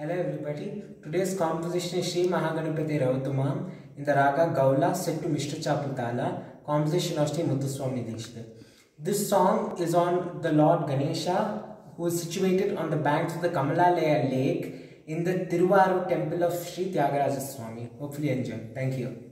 Hello everybody. Today's composition is Sri Mahaganapathi Ravatumam in the raga Gowla set to Mishru Chaapa Tala, composition of Sri Muthuswami Dikshit. This song is on the Lord Ganesha who is situated on the banks of the Kamalalaya lake in the Tiruvarur temple of Sri Tyagaraja Swami. Hopefully enjoy. Thank you.